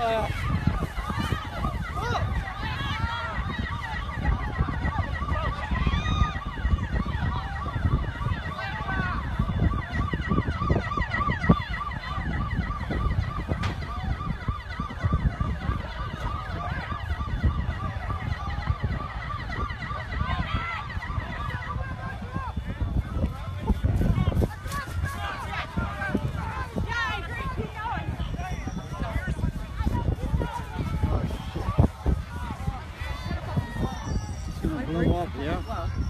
哎呀 up, yeah.